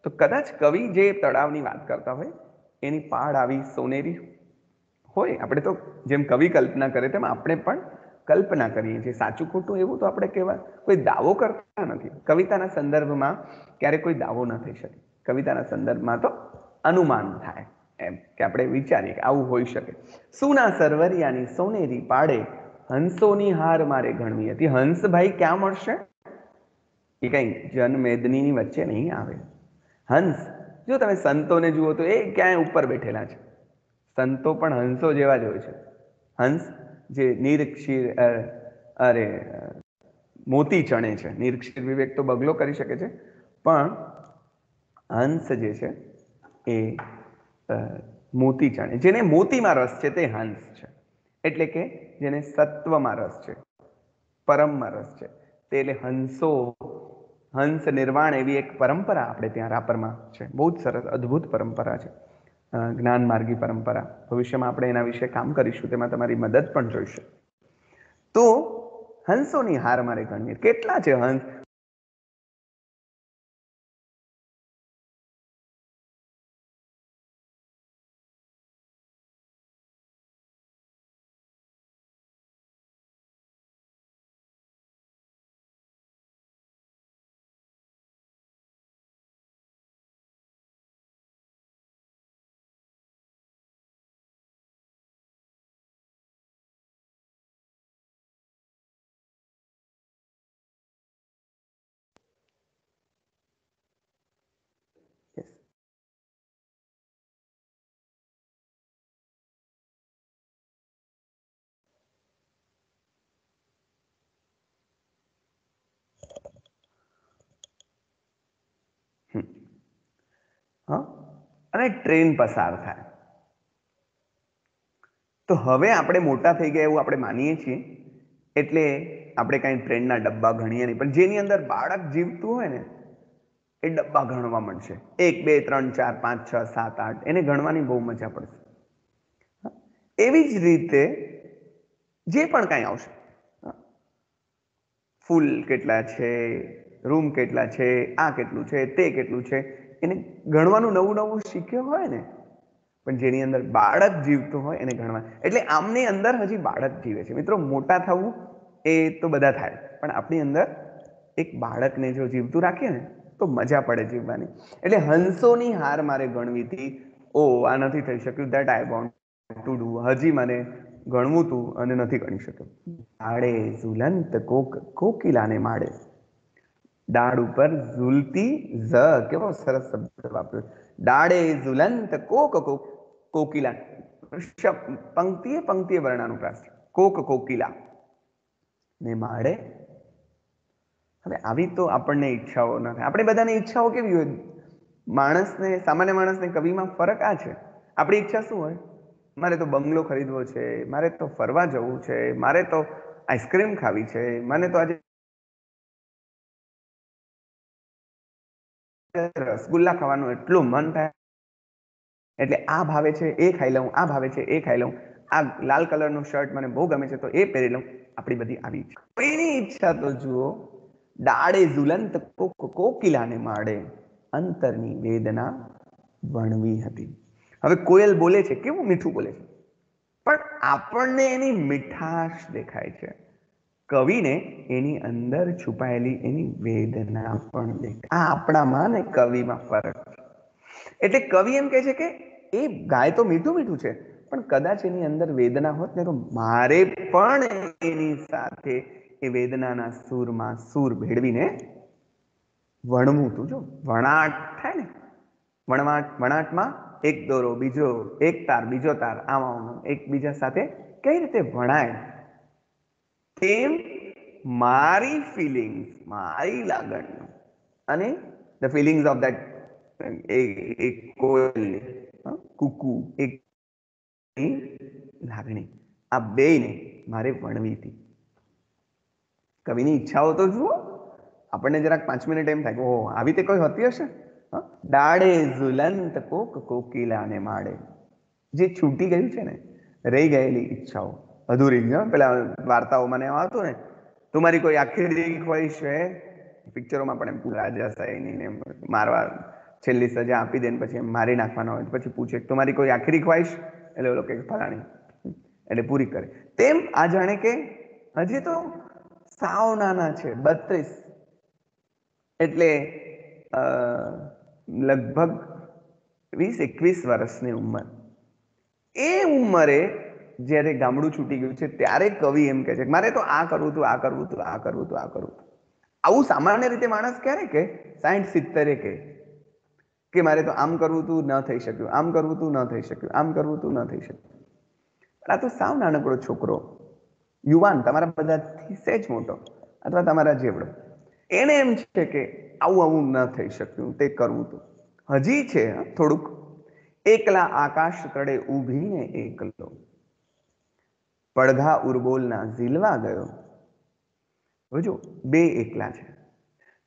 S1: તો કદાચ કવિ જે તળાવની વાત કરતા હોય, એની પાડ આવી સોનેરી હોય, આપણે તો જેમ કવિ કલ્પના કરે તેમ આપણે પણ કલ્પના કરીએ છીએ. સાચું ખોટું એવું તો આપણે કહેવાય કોઈ દાવો કરતા નથી. કવિતાના સંદર્ભમાં ક્યારેય કોઈ દાવો ન થઈ શકે. કવિતાના સંદર્ભમાં તો અનુમાન થાય. એમ કે આપણે વિચારીએ કે આવું હોઈ શકે. સુના સરવરિયાની સોનેરી પાડે હંસોની હાર મારે ગણવી હતી. હંસભાઈ ક્યાં મળશે? એ કઈ જનમેદનીની વચ્ચે નહીં આવે. હંસ, જો તમે સંતોને જુઓ તો એ ક્યાંય ઉપર બેઠેલા છે. સંતો પણ હંસો જેવા જ હોય છે. હંસ જે નિરક્ષીર અરે, મોતી ચણે છે. નિરક્ષીર વિવેક તો બગલો કરી શકે છે. પણ હંસ જે છે એ મોતી જાણે જેને મોતીમાં રસ છે તે હંસ છે. એટલે કે જેને સત્વમાં રસ છે. પરમમાં રસ છે. તે એટલે હંસો, હંસ નિર્વાણ એવી એક પરંપરા આપણે ત્યાં રાપરમાં છે. બહુ જ સરસ, અદ્ભુત પરંપરા છે. જ્ઞાન માર્ગી પરંપરા. ભવિષ્યમાં આપણે એના વિશે કામ કરીશું, તેમાં તમારી મદદ પણ જોઈશે. તો હંસોની હાર મારે ગણવી કેટલા છે હંસ? હા? અને ટ્રેન પસાર થાય. તો હવે આપણે મોટા થઈ ગયા એવું આપણે માનીએ છીએ. એટલે આપણે કાંઈ ટ્રેનના ડબ્બા ગણીએ નહીં. પણ જેની અંદર બાળક જીવતું હોય ને, એ ડબ્બા ગણવા મળશે. એક, બે, ત્રણ, ચાર, પાંચ, છ, સાત, આઠ, એને ગણવાની બહુ મજા પડશે. એવી જ રીતે જે પણ કાંઈ આવશે. ફૂલ કેટલા છે, રૂમ કેટલા છે, આ કેટલું છે, તે કેટલું છે, એને ગણવાનું નવું નવું શીખ્યો હોય ને, પણ જેની અંદર બાળક જીવતું હોય એને ગણવા. એટલે આમની અંદર હજી બાળક જીવે છે. મિત્રો, મોટા થવું એ તો બધા થાય, પણ આપણી અંદર એક બાળકને જો જીવતું રાખીએ ને, તો મજા પડે જીવવાની. એટલે હંસોની હાર મારે ગણવી હતી. ઓ આ નથી થઈ શક્યું. That I want to do હજી મને ગણવું તું અને નથી ગણી શક્યું. આડે ઝુલંત કોક કોકિલાને માડે ડાળ ઉપર ઝૂલતી ઝ કેવો સરસ શબ્દ વાપર્યો. ડાળે ઝુલંત કોક કોક કોકિલા. પંક્તિએ પંક્તિએ વર્ણાનુપ્રાસ કોક કોકિલા. ને માડે હવે આવી તો આપણને ઈચ્છાઓ ન થાય. આપણે બધાની ઈચ્છાઓ કેવી હોય? માણસને, સામાન્ય માણસને કવિમાં ફરક આ છે. આપણી ઈચ્છા શું હોય? મારે તો બંગલો ખરીદવો છે, મારે તો ફરવા જવું છે, મારે તો આઈસ્ક્રીમ ખાવી છે, મને તો આજે રસગુલ્લા ખાવાનું એટલું મન થાય. એટલે આ ભાવે છે, એ ખાઈ લઉં, આ ભાવે છે, એ ખાઈ લઉં. આ લાલ કલરનું શર્ટ મને બહુ ગમે છે, તો એ પહેરી લઉં. આપણી બધી આવી ઈચ્છા એની ઈચ્છા તો જુઓ. ડાળે ઝુલંત કોક કોકિલાને માડે અંતરની વેદના વણવી હતી. હવે કોયલ બોલે છે, કેવું મીઠું બોલે છે? પણ આપણને એની મીઠાશ દેખાય છે. કવિને એની અંદર છુપાયેલી એની વેદના પણ દેખાય. આ આપણામાં ને કવિમાં ફરક છે. એટલે કવિ એમ કહે છે કે એ ગાય તો મીઠું મીઠું છે, પણ કદાચ એની અંદર વેદના હોત ને તો મારે પણ એની સાથે એ વેદનાના સૂરમાં સૂર ભેળવીને વણવું તું. જો વણાટ થાય ને, વણવાટ, વણાટમાં એક દોરો, બીજો, એક તાર, બીજો તાર આમ એકબીજા સાથે કઈ રીતે ભણાય? તેમ મારી ફિલિંગ્સ મારી લાગણીઓ. અને ધ ફિલિંગ્સ ઓફ દેટ એક કોયલની કુકુ, એક લાગણી. આ બેયને મારે વણવી હતી. કવિની ઈચ્છાઓ તો જુઓ. આપણને જરાક પાંચ મિનિટ એમ થાય ઓહો, આવી તે કોઈ હતી હશે? ડાળે ઝુલંત કોક કોકિલાને માડે જે છૂટી ગયું છે ને, રહી ગયેલી ઈચ્છાઓ. અધૂરી પેલા વાર્તાઓમાં મને આવતું ને તમારી કોઈ આખરી ખ્વાહિશ છે પિક્ચરોમાં પણ એમ રાજા સાઈની મારવા છેલ્લી સજા આપી દે ને પછી મારી નાખવાનો હોય પછી પૂછે તમારી કોઈ આખરી ખ્વાહિશ એટલે ઓલો ફલાણી. એટલે પૂરી કરે. તેમ આ જાણે કે હજી તો સાવ નાના છે, બત્રીસ. એટલે લગભગ વીસ, એકવીસ વર્ષની ઉંમર. એ ઉંમરે જ્યારે ગામડું છૂટી ગયું છે, ત્યારે કવિ એમ કહે છે મારે તો આ કરવું હતું આ કરવું હતું આ કરવું હતું આ કરવું આવું સામાન્ય રીતે માણસ ક્યારે કે સાઠ સિત્તેરે કે કે મારે તો આમ કરવું હતું ન થઈ શક્યું. આમ કરવું હતું ન થઈ શક્યું. આમ કરવું હતું ન થઈ શક્યું. આ તો સાવ નાનકડો છોકરો. યુવાન, તમારા બધાથી સહેજ મોટો. અથવા તમારા જેવડો. એને એમ છે કે આવું આવું ન થઈ શક્યું, તે કરવું તો. હજી છે થોડુંક. એકલા આકાશ તળે ઊભીને એકલો. પડઘા ઉર્બોલના ઝીલવા ગયો. જો, બે એકલા છે.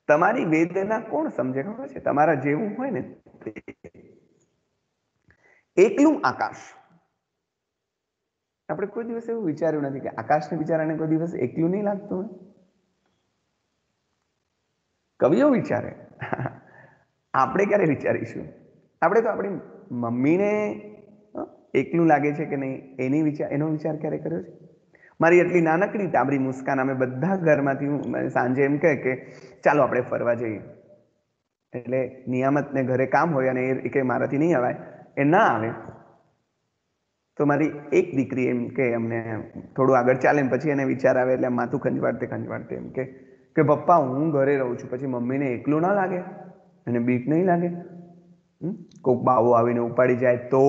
S1: તમારી વેદના કોણ સમજે, ખબર છે? તમારા જેવું હોય ને એકલું આકાશ. આપણે કોઈ દિવસ એવું વિચાર્યું નથી કે આકાશને બિચારાને કોઈ દિવસ એકલું નહીં લાગતું હોય? કવિઓ વિચારે. આપણે ક્યારે વિચારીશું? આપણે તો આપણી મમ્મીને એકલું લાગે છે કે નહીં, એની વિચાર, એનો વિચાર ક્યારે કર્યો છે? મારી એટલી નાનકડી ટાબરી મુસ્કાન, અમે બધા ઘરમાંથી સાંજે એમ કહે કે, ચાલો આપણે ફરવા જઈએ. એટલે નિયામતને ઘરે કામ હોય અને એ કે મારાથી નહીં અવાય, એ ના આવે, તો મારી એક દીકરી એમ કે અમને થોડું આગળ ચાલે પછી એને વિચાર આવે એટલે માથું ખંજવાડતે ખંજવાડતે એમ કે કે પપ્પા, હું ઘરે રહું છું. પછી મમ્મીને એકલું ના લાગે એને બીક નહીં લાગે? કોક બાવો આવીને ઉપાડી જાય તો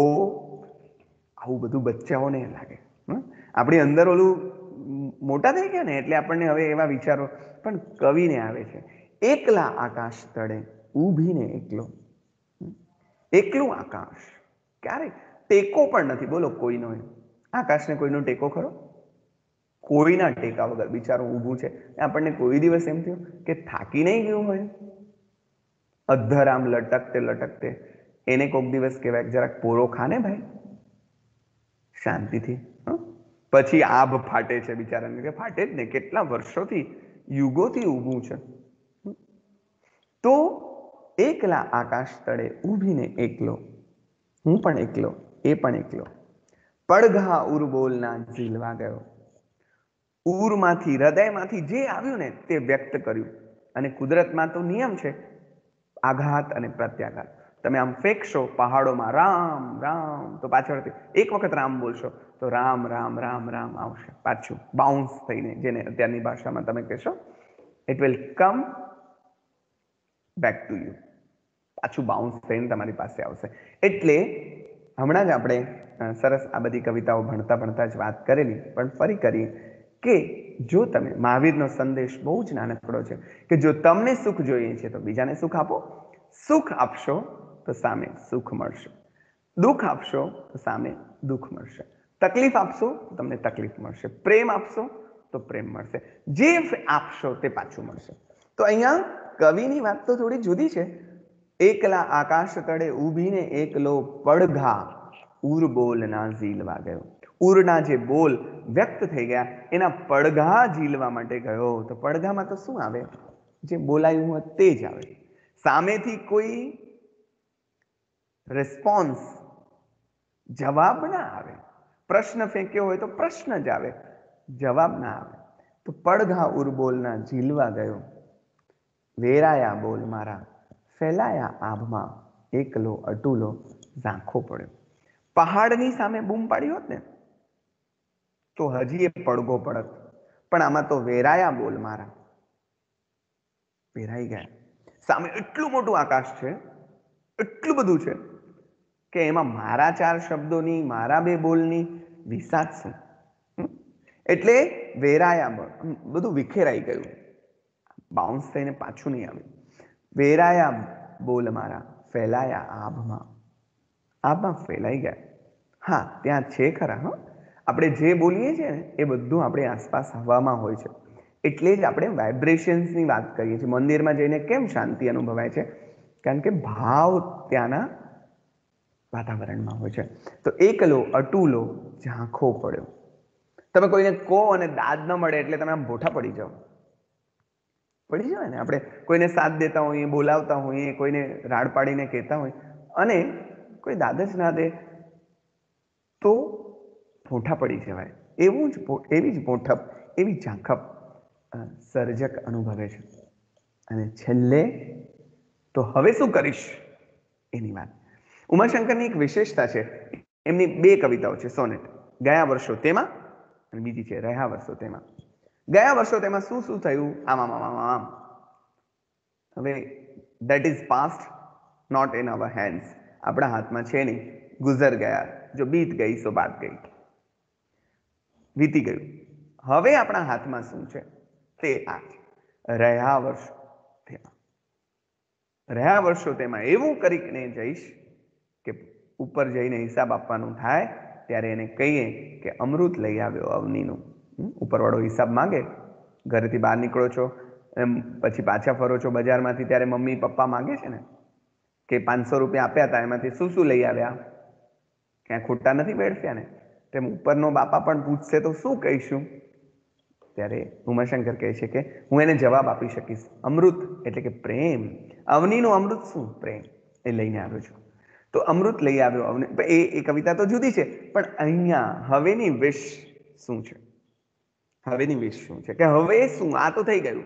S1: આવું બધું બચ્ચાઓને લાગે? આપણી અંદર ઓલું મોટા થઈ ગયા ને એટલે આપણને હવે એવા વિચારો પણ કવિને આવે છે. એકલા આકાશ તળે, ઊભીને એકલો. એકલું આકાશ. ક્યારે? ટેકો પણ નથી. બોલો, કોઈનો. આકાશને કોઈનો ટેકો ખરો? કોઈના ટેકા વગર બિચારું ઊભું છે. આપણને કોઈ દિવસ એમ થયું કે થાકી નહીં ગયું હોય. અધ્ધર આમ લટકતે લટકતે. એને કોક દિવસ કહેવાય જરાક પોરો ખાને ભાઈ. શાંતિથી પછી આભ ફાટે છે બિચારાને. કે ફાટે જ ને કેટલા વર્ષોથી યુગોથી ઊભું છે. તો એકલા આકાશ તળે ઊભીને એકલો. હું પણ એકલો, એ પણ એકલો. પડઘા ઉર્બોલના ઝીલવા ગયો. ઉરમાંથી હૃદયમાંથી જે આવ્યું ને તે વ્યક્ત કર્યું. અને કુદરતમાં તો નિયમ છે, આઘાત અને પ્રત્યાઘાત. તમે આમ ફેંકશો પહાડોમાં, રામ રામ, તો પાછળથી એક વખત રામ બોલશો, તો રામ રામ રામ રામ આવશે. પાછું બાઉન્સ થઈને, જેને અત્યારની ભાષામાં તમે કહેશો it will come back to you પાછું બાઉન્સ થઈને તમારી પાસે આવશે. એટલે હમણાં જ આપણે સરસ આ બધી કવિતાઓ ભણતા ભણતા જ વાત કરેલી, પણ ફરી કરીએ કે જો તમે, મહાવીરનો સંદેશ બહુ જ નાનકડો છે કે જો તમને સુખ જોઈએ છે, તો બીજાને સુખ આપો. સુખ આપશો, તો સામે સુખ મળશે. દુઃખ આપશો, તો સામે દુઃખ મળશે. તકલીફ આપશો, તો તમને તકલીફ મળશે. પ્રેમ આપશો, તો પ્રેમ મળશે. જે આપશો, તે પાછું મળશે. તો અહીંયા કવિની વાત તો થોડી જુદી છે. એકલા આકાશ તળે ઊભીને એકલો પડઘા ઉર બોલના ઝીલવા ગયો. ઉરના જે બોલ વ્યક્ત થઈ ગયા, એના પડઘા ઝીલવા માટે ગયો. તો પડઘામાં તો શું આવે? જે બોલાયું હોય તે જ આવે. સામેથી કોઈ રિસ્પોન્સ જવાબ ના આવે. પ્રશ્ન ફેંક્યો હોય તો પ્રશ્ન જ આવે. જવાબ ના આવે. તો પડઘા ઉરબોલના ઝીલવા ગયો. વેરાયા બોલ મારા, ફેલાયા આભમાં. એકલો અટુલો ઝાંખો પડ્યો. પહાડની સામે બૂમ પાડી હોત ને તો હજી એ પડઘો પડત. પણ આમાં તો વેરાયા બોલ મારા. વેરાઈ ગયા. સામે એટલું મોટું આકાશ છે, એટલું બધું છે, કે એમાં મારા ચાર શબ્દોની, મારા બે બોલની વિસાત છે એટલે વેરાયા બધું વિખેરાઈ ગયું. બાઉન્સ થઈને પાછું નહીં આવ્યું. વેરાયા બોલ મારા, ફેલાયા આભમાં. આભમાં ફેલાઈ ગયા. હા, ત્યાં છે ખરા, હા? આપણે જે બોલીએ છીએ ને, એ બધું આપણી આસપાસ હવામાં હોય છે. એટલે જ આપણે વાઇબ્રેશન્સની વાત કરીએ છીએ. મંદિરમાં જઈને કેમ શાંતિ અનુભવાય છે? કારણ કે ભાવ ત્યાંના વાતાવરણમાં હોય છે. તો એકલો, અટુલો ઝાંખો પડ્યો. તમે કોઈને કહો અને દાદ ન મળે એટલે તમે આમ ભોઠા પડી જાઓ. પડી જાવ ને? આપણે કોઈને સાથ દેતા હોઈએ, બોલાવતા હોઈએ, કોઈને રાડ પાડીને કહેતા હોઈએ. અને કોઈ દાદ જ ના દે તો ભોઠા પડી જવાય એવું જ એવી જ ભોઠપ એવી ઝાંખપ સર્જક અનુભવે છે. અને છેલ્લે તો હવે શું કરીશ? એની વાત. ઉમાશંકરની એક વિશેષતા છે. એમની બે કવિતાઓ છે, સોનેટ. ગયા વર્ષો તેમાં અને બીજી છે, રહ્યા વર્ષો તેમાં. ગયા વર્ષો તેમાં શું શું થયું? આમ આમ આમ આમ હવે that is past not in our hands આપણા હાથમાં છે નહીં. ગુજર ગયા. જો બીત ગઈ, સો બાત ગઈ. વીતી ગયું. હવે આપણા હાથમાં શું છે? તે આ રહ્યા વર્ષો તેમાં. રહ્યા વર્ષો તેમાં એવું કરીને જઈશ કે ઉપર જઈને હિસાબ આપવાનું થાય, ત્યારે એને કહીએ કે અમૃત લઈ આવ્યો અવનીનું. ઉપરવાળો હિસાબ માંગે, ઘરેથી બહાર નીકળો છો, એમ પછી પાછા ફરો છો બજારમાંથી, ત્યારે મમ્મી પપ્પા માંગે છે ને કે પાંચસો રૂપિયા આપ્યા હતા એમાંથી શું શું લઈ આવ્યા? ક્યાં ખોટા નથી બેઠ્યા ને તેમ ઉપરનો બાપા પણ પૂછશે, તો શું કહીશું? ત્યારે ઉમાશંકર કહે છે કે, હું એને જવાબ આપી શકીશ. અમૃત એટલે કે પ્રેમ. અવનીનું અમૃત શું? પ્રેમ. એ લઈને આવ્યો છું. તો અમૃત લઈ આવ્યો અવની. એ એ કવિતા તો જુદી છે, પણ અહીંયા હવેની વિશ શું છે? હવેની વિશ શું છે? કે હવે શું? આ તો થઈ ગયું.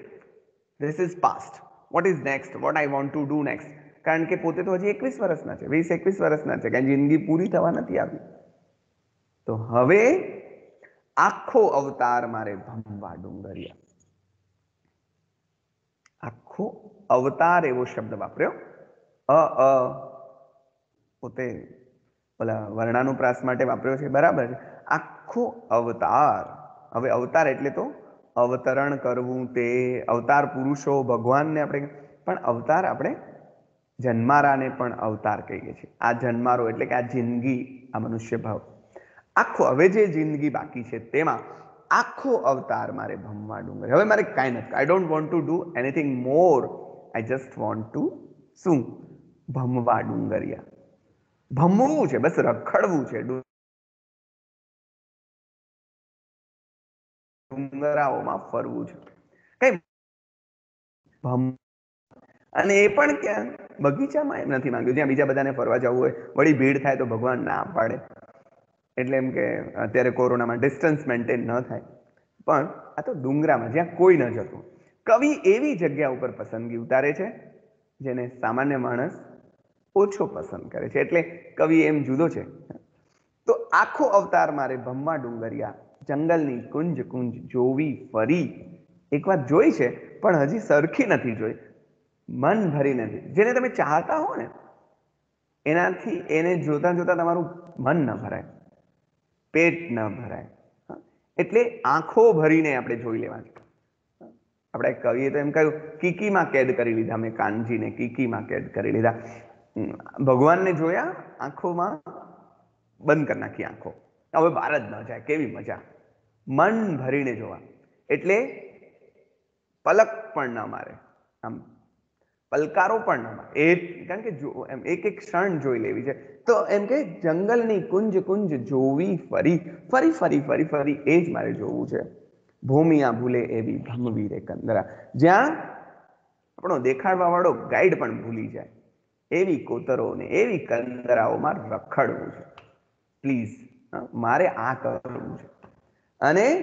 S1: This is past what is next what I want to do next કારણ કે પોતે તો હજી એકવીસ વર્ષના છે. વીસ, એકવીસ વર્ષના છે. કારણ જિંદગી પૂરી થવા નથી આવી. તો હવે આખો અવતાર મારે ભમવા ડુંગરિયા આખો અવતાર એવો શબ્દ વાપર્યો. અ અ, પોતે ઓલા વર્ણાનુપ્રાસ માટે વાપર્યો છે, બરાબર. આખો અવતાર, હવે અવતાર એટલે તો અવતરણ કરવું તે, અવતાર પુરુષો, ભગવાનને આપણે પણ અવતાર આપણે જન્મારાને પણ અવતાર કહીએ છીએ. આ જન્મારો એટલે કે આ જિંદગી, આ મનુષ્ય ભાવ આખો, હવે જે જિંદગી બાકી છે તેમાં આખો અવતાર મારે ભમવા ડુંગર. હવે મારે કાંઈ નથી. I don't want to do anything more I just want to શું? ભમવા ડુંગરિયા. ભમવું છે, બસ રખડવું છે. ડુંગરાઓમાં ફરવું છે. કઈ ભમ અને એ પણ ક્યાં? બગીચામાં એમ નથી માંગ્યું. જ્યાં બીજા બધાને ફરવા જવું હોય, વળી ભીડ થાય તો ભગવાન ના પાડે. એટલે એમ કે અત્યારે કોરોનામાં ડિસ્ટન્સ મેન્ટેન ન થાય. પણ આ તો ડુંગરામાં, જ્યાં કોઈ ન જતું. કવિ એવી જગ્યા ઉપર પસંદગી ઉતારે છે, જેને સામાન્ય માણસ ઓછો પસંદ કરે છે. એટલે કવિ એમ જુદો છે. તો આખો અવતાર મારે ભમ્મા ડુંગરિયા, જંગલની કુંજ કુંજ જોવી ફરી. એકવાર જોઈ છે, પણ હજી સરખી નથી જોઈ. મન ભરી નથી. જેને તમે ચાહતા હો ને, એનાથી એને જોતા જોતા તમારું મન ન ભરાય. પેટ ન ભરાય. એટલે આંખો ભરીને આપણે જોઈ લેવા આપણે કવિએ તો એમ કહ્યું, કીકીમાં કેદ કરી લીધા. મેં કાનજીને કીકીમાં કેદ કરી લીધા. ભગવાનને જોયા, આંખોમાં બંધ કરી નાખી આંખો. હવે બહાર જ ન જાય. કેવી મજા. મન ભરીને જોવા. એટલે પલક પણ ન મારે. આમ પલકારો પણ એ કારણ કે જો, એમ એક એક ક્ષણ જોઈ લેવી છે. તો એમ કે જંગલની કુંજ કુંજ જોવી ફરી ફરી ફરી ફરી ફરી એ જ મારે જોવું છે. ભૂમિયા ભૂલે એવી ભમવી રે કંદરા. જ્યાં આપણો દેખાડવા વાળો ગાઈડ પણ ભૂલી જાય. એવી કોતરોને, એવી કંદરાઓમાં રખડવું છે. પ્લીઝ મારે આ કરવું છે. અને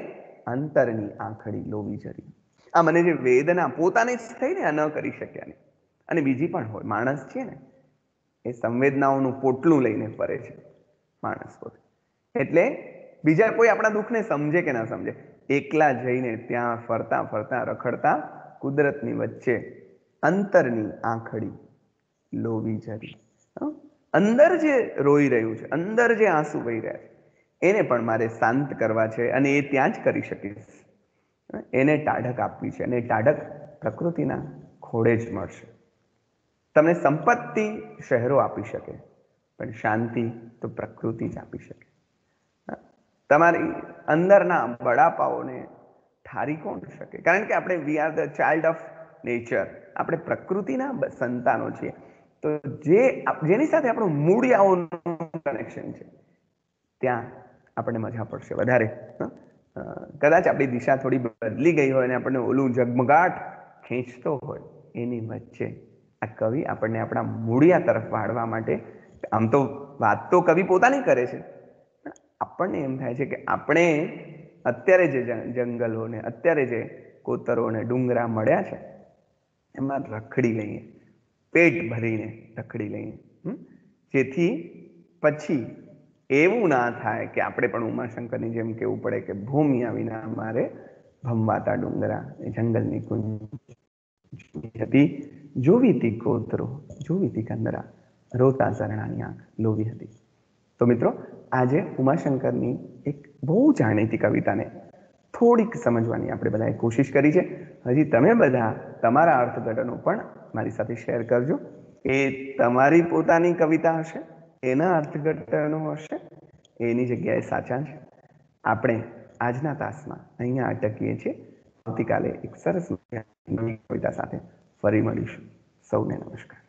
S1: અંતરની આંખડી લોવી જરી આ મને જે વેદના પોતાને જ થઈને આ ન કરી શક્યા ને. અને બીજી પણ હોય, માણસ છે ને, એ સંવેદનાઓનું પોટલું લઈને ફરે છે, માણસ પોતે. એટલે બીજા કોઈ આપણા દુઃખને સમજે કે ના સમજે, એકલા જઈને ત્યાં ફરતા ફરતા રખડતા કુદરતની વચ્ચે અંતરની આંખડી લોવી જરી? અંદર જે રોઈ રહ્યું છે, અંદર જે આંસુ વહી રહ્યા છે, એને પણ મારે શાંત કરવા છે અને એ ત્યાં જ કરી શકીશ. એને ટાઢક આપવી છે અને ટાઢક પ્રકૃતિના ખોડે જ મળશે. તમને સંપત્તિ શહેરો આપી શકે, પણ શાંતિ તો પ્રકૃતિ જ આપી શકે. તમારી અંદરના બળાપાઓને ઠારી કોણ શકે? કારણ કે આપણે we are the child of nature આપણે પ્રકૃતિના સંતાનો છીએ. તો જે જેની સાથે આપણું મૂળિયાઓનું કનેક્શન છે, ત્યાં આપણને મજા પડશે વધારે. કદાચ આપણી દિશા થોડી બદલી ગઈ હોય અને આપણને ઓલું ઝગમગાટ ખેંચતો હોય, એની વચ્ચે આ કવિ આપણને આપણા મૂળિયા તરફ વાળવા માટે આમ તો વાત તો કવિ પોતાની કરે છે. પણ આપણને એમ થાય છે કે આપણે અત્યારે જે જંગલોને, અત્યારે જે કોતરોને ડુંગરા મળ્યા છે, એમાં રખડી લઈએ, પેટ ભરીને રખડી લઈએ જેથી પછી એવું ના થાય કે આપણે પણ ઉમાશંકરની જેમ કેવું પડે કે ભૂમિ વિના મારે ભમવાતા ડુંગરા, એ જંગલની કુંજ હતી. જોવી તી કોતરો જોવી તી કંદરા રોતા ઝરણાની આંખ લોવી હતી. તો મિત્રો, આજે ઉમાશંકરની એક બહુ જાણીતી કવિતાને થોડીક સમજવાની આપણે બધાએ કોશિશ કરી છે. હજી તમે બધા તમારા અર્થઘટનો પણ મારી સાથે શેર કરજો. એ તમારી પોતાની કવિતા હશે, એના અર્થઘટનો હશે, એની જગ્યાએ સાચા છે આપણે આજના તાસમાં અહીંયા અટકીએ છીએ. આવતીકાલે એક સરસ કવિતા સાથે ફરી મળીશું. સૌને નમસ્કાર.